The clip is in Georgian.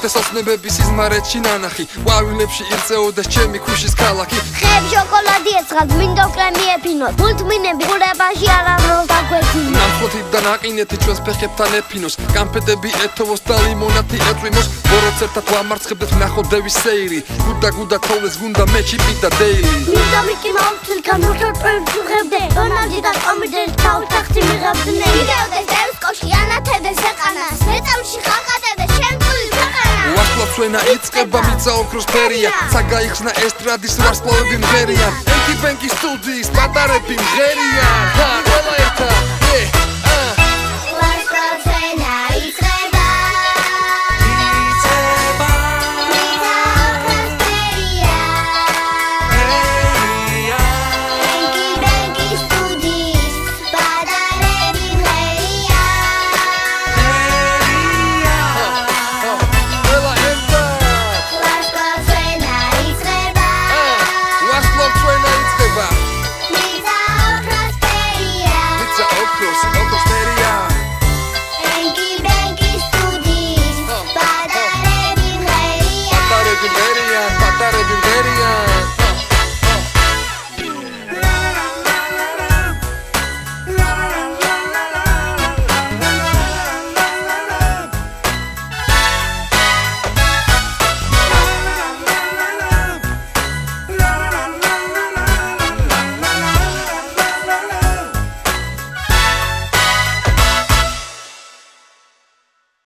ხტესოსნებების სიზმარეთში ნანახი. ყვავილებში ირწეოდეს ჩემი ქუშის ქალაქი. ხებ შოკოლადი ეცხალ მინდო კრემი ეფინო. თულთმინები ყურებაში არამროს დაგვექინო ნამხოთიდან აყინეთი ჩვენს ფეხებთან ეფინოს. კამფეტები ეთოვოს და ლიმონათი ეწვიმოს ბოროტს ერთად ვამარცხებდეთ ნახოდევის სეირი. გუდა გუდა თოვეს გუნდა მე ჩიპი და დეილი. მინდო მიკი მაუსის გამორჩა პრემსუღებდე დონალდი და კომიდერ თავ ტახტი მიღებდნენ იდეოდეს ევს კოში ანათებდეს ეყანას მეწამში ხალხატებდეს შემწული ქვეყანა ვარსკვლავს ვენა იწება მიწა ოქროს ფერია. საგაიხსნა ესტრადის ვარსკვლავები მღერიან ეკი ბენკი სტუდიის პატარები მღერიან ჰა ყველა ერთად legendary